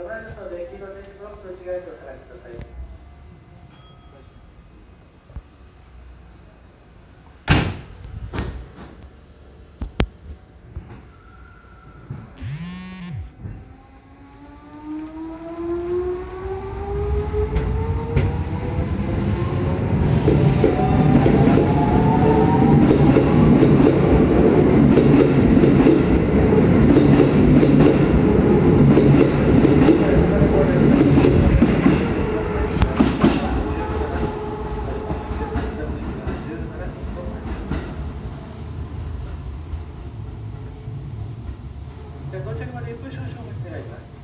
危ないできので、黄色電池ブロックの内側にお探しください。じゃ到着まで1分少々お待ち願います。